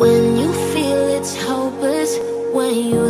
When you feel it's hopeless, when you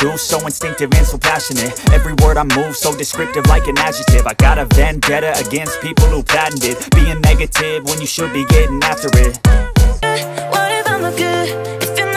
do so instinctive and so passionate Every word I move so descriptive like an adjective I got a vendetta against people who patented Being negative when you should be getting after it What if I'm no good?